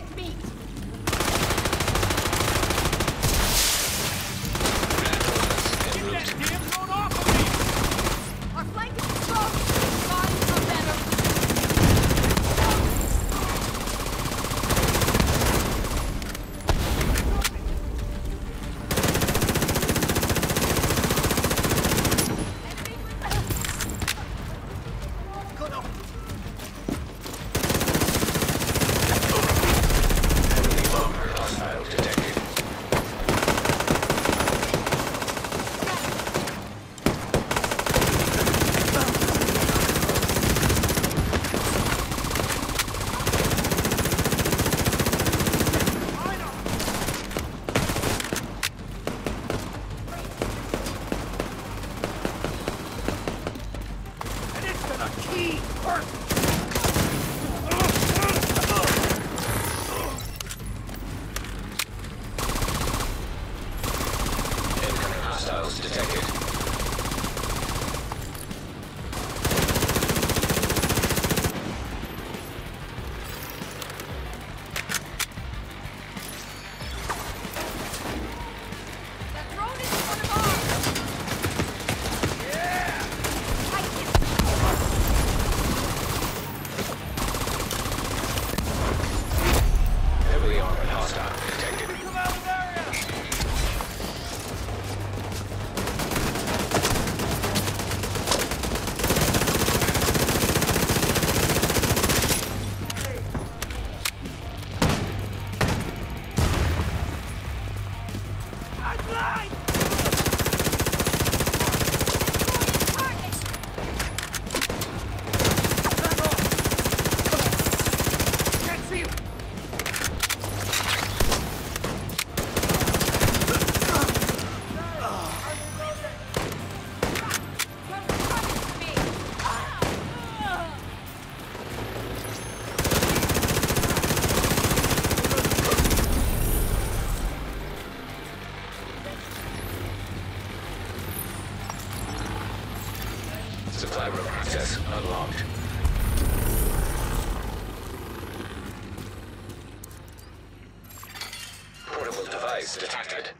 Let's. Earth. Supply room access unlocked. Portable device detected.